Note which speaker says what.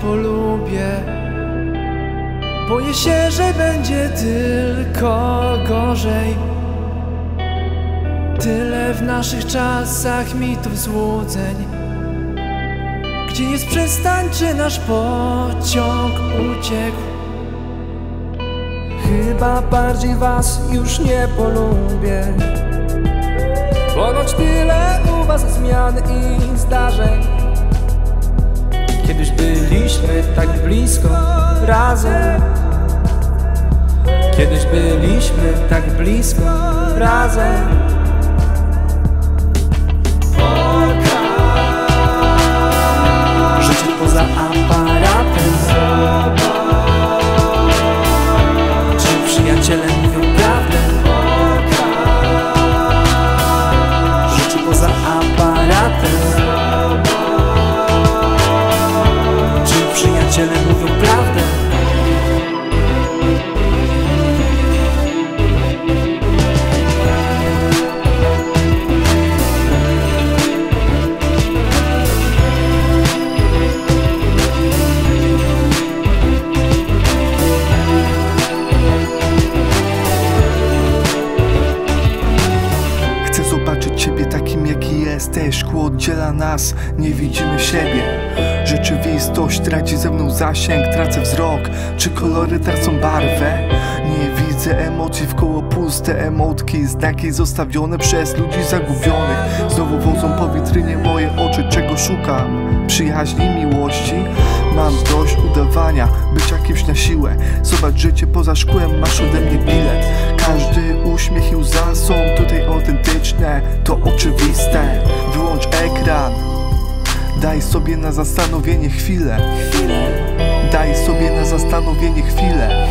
Speaker 1: polubię. Boję się, że będzie tylko gorzej. Tyle w naszych czasach mitów złudzeń. Gdzie jest przystań, czy nasz pociąg uciekł?
Speaker 2: Chyba bardziej was już nie polubię. Ponoć tyle u was zmian i zdarzeń byliśmy tak blisko razem. Kiedyś byliśmy tak blisko razem
Speaker 3: jesteś Szkło oddziela nas, nie widzimy siebie. Rzeczywistość traci ze mną zasięg, tracę wzrok. Czy kolory tracą barwę? Nie widzę emocji w koło puste emotki. Znaki zostawione przez ludzi zagubionych. Znowu wodzą po witrynie moje oczy Czego szukam? Przyjaźni, miłości? Mam dość udawania, bycia kimś na siłę. Zobacz życie poza szkłem, masz ode mnie bilet. Każdy uśmiech i łza są tutaj autentyczne. To oczywiste, Daj sobie na zastanowienie chwilę. Daj sobie na zastanowienie chwilę